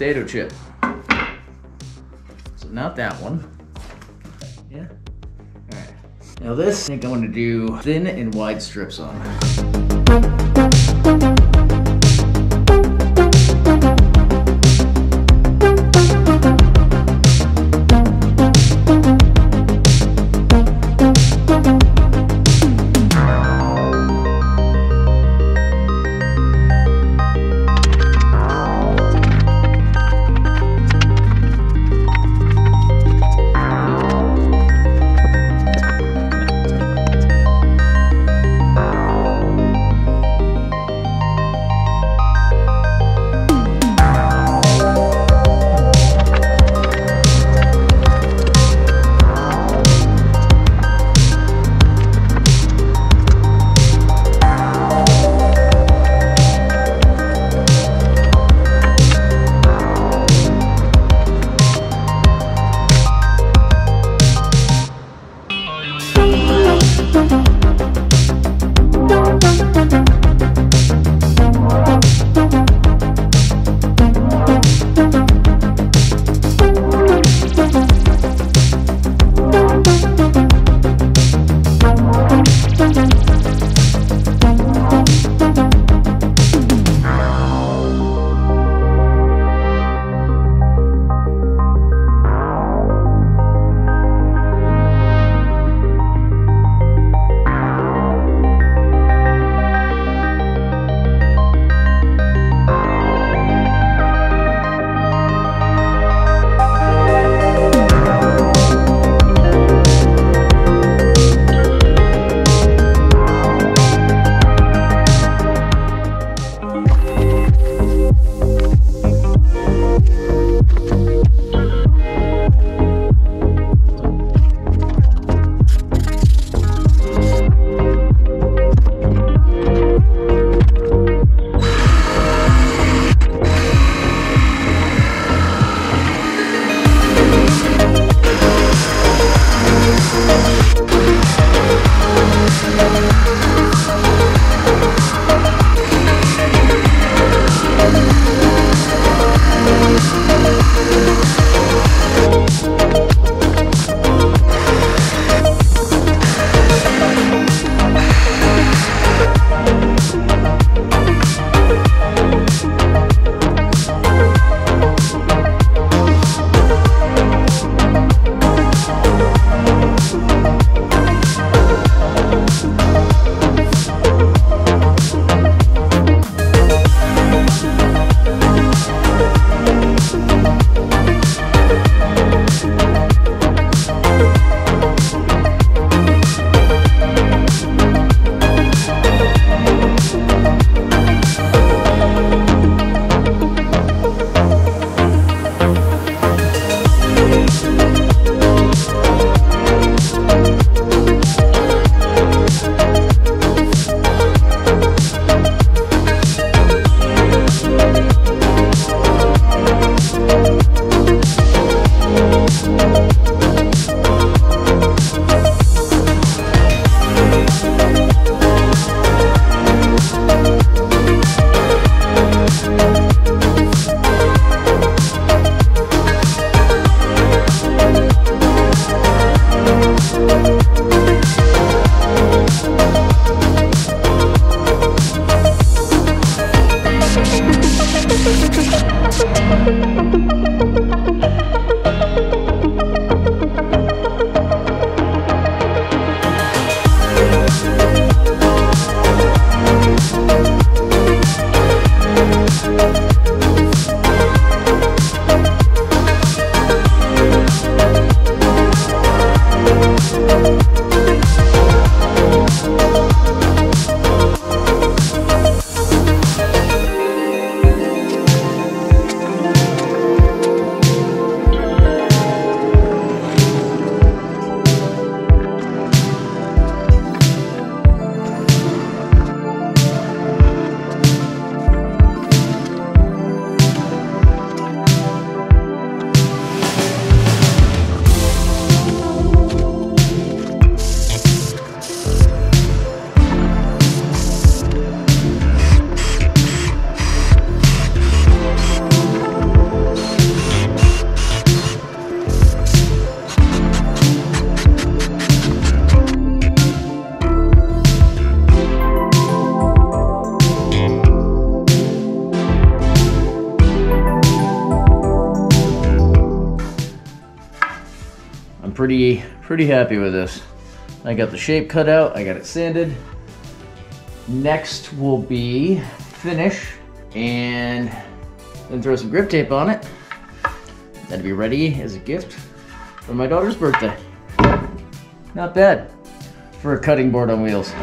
potato chip. So not that one. Yeah. All right. Now this, I think I'm gonna do thin and wide strips on. Música pretty, pretty happy with this. I got the shape cut out, I got it sanded. Next will be finish and then throw some grip tape on it. That'll be ready as a gift for my daughter's birthday. Not bad for a cutting board on wheels.